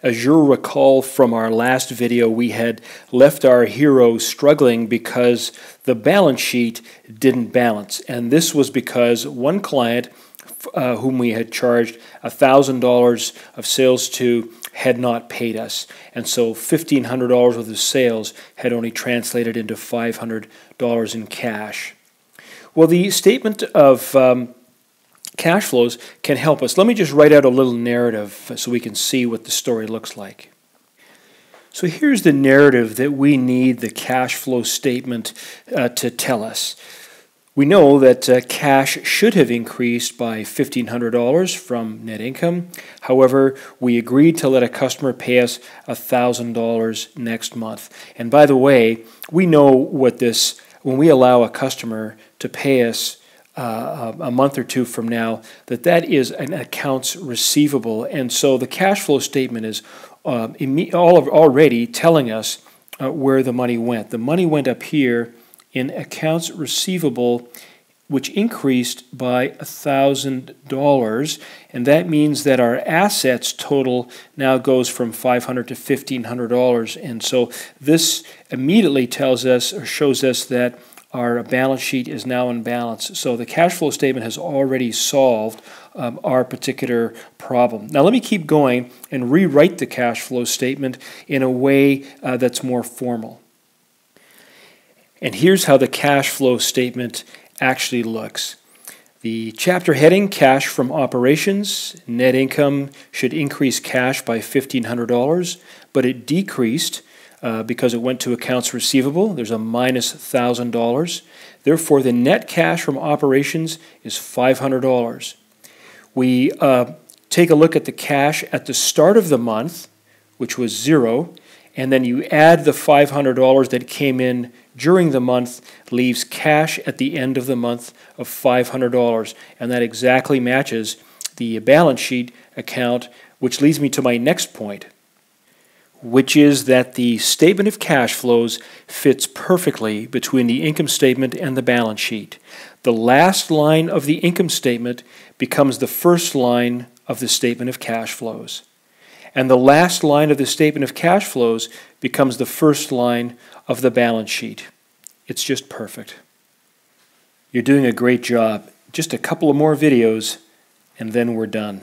As you'll recall from our last video, we had left our hero struggling because the balance sheet didn't balance. And this was because one client uh, whom we had charged $1,000 of sales to had not paid us. And so $1,500 worth of sales had only translated into $500 in cash. Well, the statement of um, cash flows can help us. Let me just write out a little narrative so we can see what the story looks like. So here's the narrative that we need the cash flow statement uh, to tell us. We know that uh, cash should have increased by $1,500 from net income. However, we agreed to let a customer pay us $1,000 next month. And by the way, we know what this, when we allow a customer to pay us uh, a month or two from now, that that is an accounts receivable. And so the cash flow statement is uh, all of, already telling us uh, where the money went. The money went up here in accounts receivable, which increased by $1,000. And that means that our assets total now goes from 500 to $1,500. And so this immediately tells us or shows us that our balance sheet is now in balance. So the cash flow statement has already solved um, our particular problem. Now let me keep going and rewrite the cash flow statement in a way uh, that's more formal. And here's how the cash flow statement actually looks. The chapter heading, Cash from Operations, net income should increase cash by $1,500, but it decreased uh, because it went to accounts receivable. There's a minus $1,000. Therefore, the net cash from operations is $500. We uh, take a look at the cash at the start of the month, which was zero, and then you add the $500 that came in during the month, leaves cash at the end of the month of $500. And that exactly matches the balance sheet account, which leads me to my next point, which is that the statement of cash flows fits perfectly between the income statement and the balance sheet. The last line of the income statement becomes the first line of the statement of cash flows. And the last line of the statement of cash flows becomes the first line of the balance sheet. It's just perfect. You're doing a great job. Just a couple of more videos, and then we're done.